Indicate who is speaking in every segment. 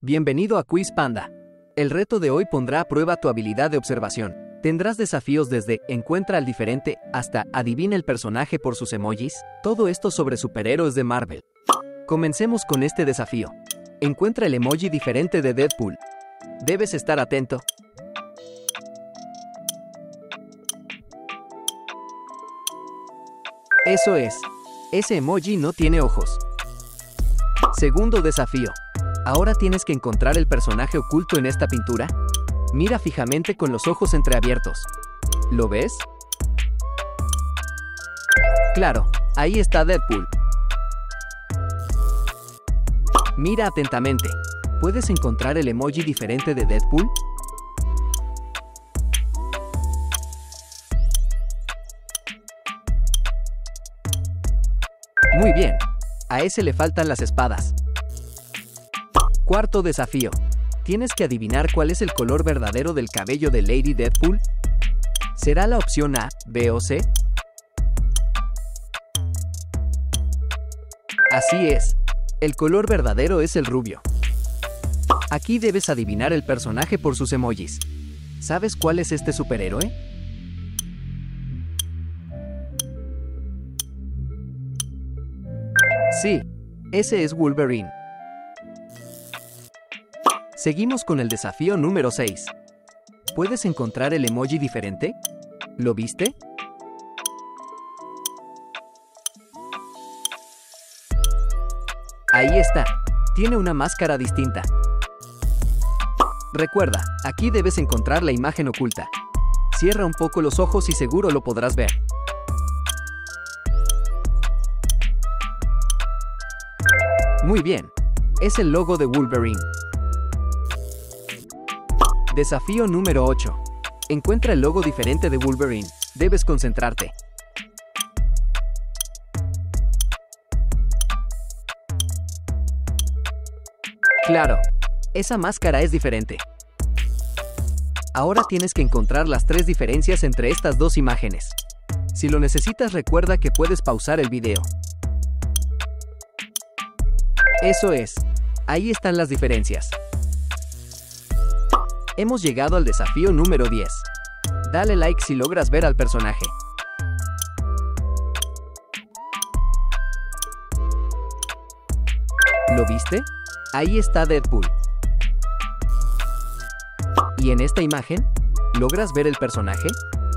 Speaker 1: Bienvenido a Quiz Panda. El reto de hoy pondrá a prueba tu habilidad de observación. Tendrás desafíos desde encuentra al diferente hasta adivina el personaje por sus emojis, todo esto sobre superhéroes de Marvel. Comencemos con este desafío. Encuentra el emoji diferente de Deadpool. Debes estar atento. Eso es. Ese emoji no tiene ojos. Segundo desafío. Ahora tienes que encontrar el personaje oculto en esta pintura. Mira fijamente con los ojos entreabiertos. ¿Lo ves? Claro, ahí está Deadpool. Mira atentamente. ¿Puedes encontrar el emoji diferente de Deadpool? Muy bien. A ese le faltan las espadas. Cuarto desafío. Tienes que adivinar cuál es el color verdadero del cabello de Lady Deadpool. ¿Será la opción A, B o C? Así es. El color verdadero es el rubio. Aquí debes adivinar el personaje por sus emojis. ¿Sabes cuál es este superhéroe? Sí, ese es Wolverine. Seguimos con el desafío número 6. ¿Puedes encontrar el emoji diferente? ¿Lo viste? Ahí está. Tiene una máscara distinta. Recuerda, aquí debes encontrar la imagen oculta. Cierra un poco los ojos y seguro lo podrás ver. Muy bien. Es el logo de Wolverine. Desafío número 8. Encuentra el logo diferente de Wolverine. Debes concentrarte. Claro, esa máscara es diferente. Ahora tienes que encontrar las tres diferencias entre estas dos imágenes. Si lo necesitas recuerda que puedes pausar el video. Eso es. Ahí están las diferencias. Hemos llegado al desafío número 10. Dale like si logras ver al personaje. ¿Lo viste? Ahí está Deadpool. ¿Y en esta imagen? ¿Logras ver el personaje?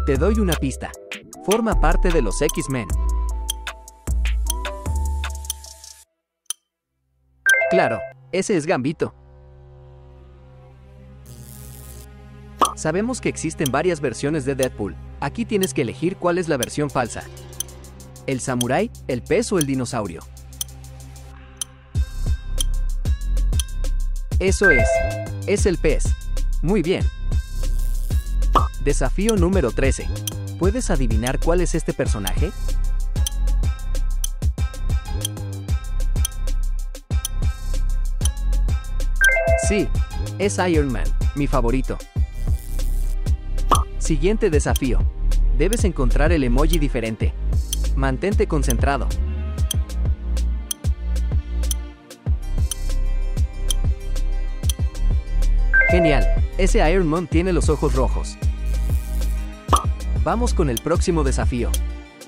Speaker 1: Te doy una pista. Forma parte de los X-Men. Claro, ese es Gambito. Sabemos que existen varias versiones de Deadpool. Aquí tienes que elegir cuál es la versión falsa. ¿El samurái, el pez o el dinosaurio? Eso es. Es el pez. Muy bien. Desafío número 13. ¿Puedes adivinar cuál es este personaje? Sí, es Iron Man, mi favorito. Siguiente desafío. Debes encontrar el emoji diferente. Mantente concentrado. Genial, ese Iron Man tiene los ojos rojos. Vamos con el próximo desafío.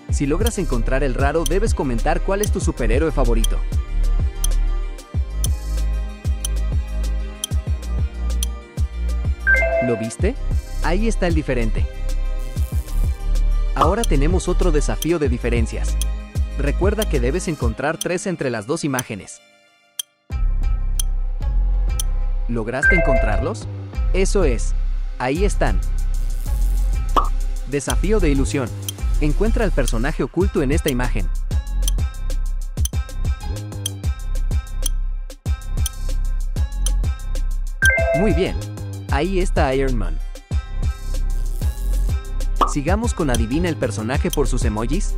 Speaker 1: Si logras encontrar el raro, debes comentar cuál es tu superhéroe favorito. ¿Lo viste? Ahí está el diferente. Ahora tenemos otro desafío de diferencias. Recuerda que debes encontrar tres entre las dos imágenes. ¿Lograste encontrarlos? Eso es. Ahí están. Desafío de ilusión. Encuentra el personaje oculto en esta imagen. Muy bien. Ahí está Iron Man. Sigamos con adivina el personaje por sus emojis.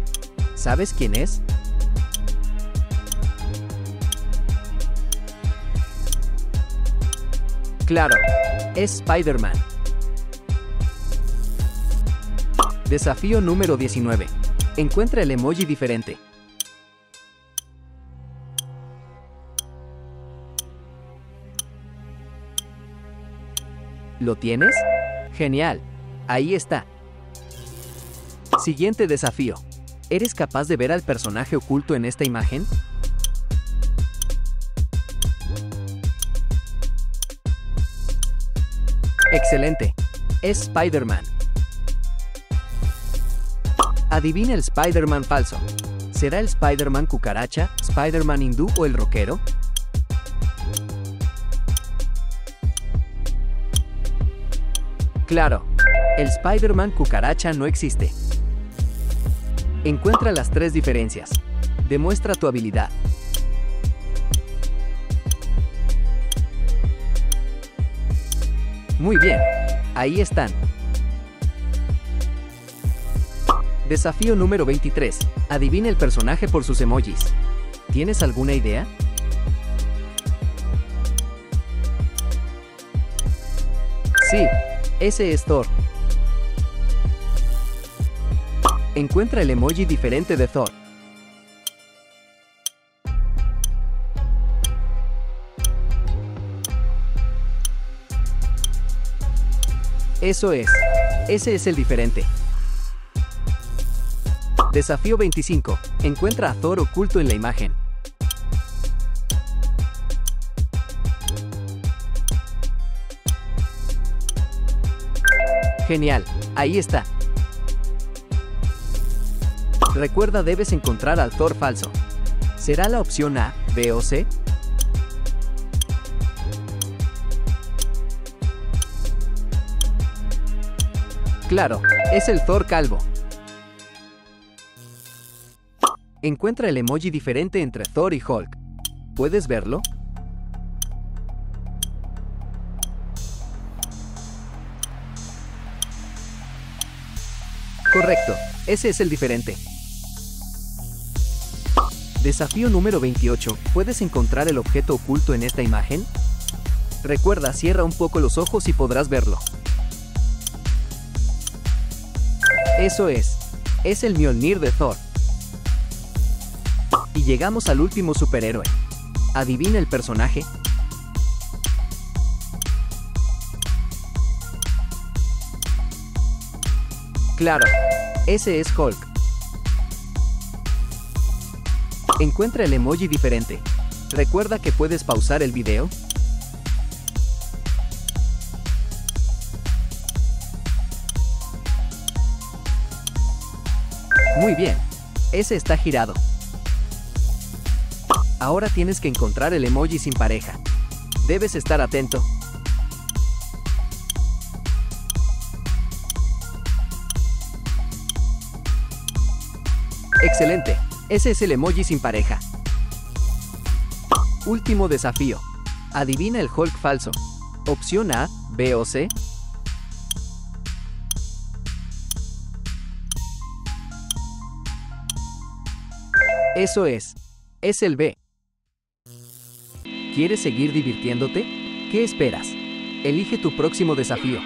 Speaker 1: ¿Sabes quién es? Claro, es Spider-Man. Desafío número 19. Encuentra el emoji diferente. ¿Lo tienes? Genial. Ahí está. Siguiente desafío. ¿Eres capaz de ver al personaje oculto en esta imagen? Excelente. Es Spider-Man. Adivina el Spider-Man falso. ¿Será el Spider-Man cucaracha, Spider-Man hindú o el rockero? Claro, el Spider-Man cucaracha no existe. Encuentra las tres diferencias. Demuestra tu habilidad. Muy bien, ahí están. Desafío número 23. Adivina el personaje por sus emojis. ¿Tienes alguna idea? Sí, ese es Thor. Encuentra el emoji diferente de Thor. Eso es. Ese es el diferente. Desafío 25. Encuentra a Thor oculto en la imagen. Genial, ahí está. Recuerda debes encontrar al Thor falso. ¿Será la opción A, B o C? Claro, es el Thor calvo. Encuentra el emoji diferente entre Thor y Hulk. ¿Puedes verlo? Correcto, ese es el diferente. Desafío número 28. ¿Puedes encontrar el objeto oculto en esta imagen? Recuerda, cierra un poco los ojos y podrás verlo. Eso es. Es el Mjolnir de Thor. Y llegamos al último superhéroe. ¿Adivina el personaje? Claro, ese es Hulk. Encuentra el emoji diferente. ¿Recuerda que puedes pausar el video? Muy bien, ese está girado. Ahora tienes que encontrar el emoji sin pareja. Debes estar atento. Excelente, ese es el emoji sin pareja. Último desafío. Adivina el Hulk falso. Opción A, B o C. Eso es. Es el B. ¿Quieres seguir divirtiéndote? ¿Qué esperas? Elige tu próximo desafío.